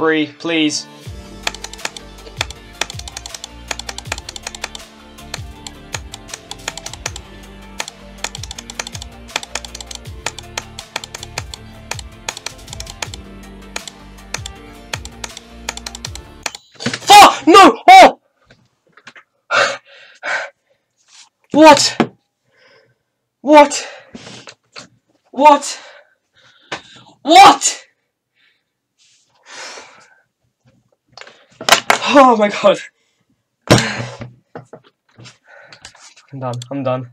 Free, please. No! Oh! What? What? What? What? Oh my god. I'm done. I'm done.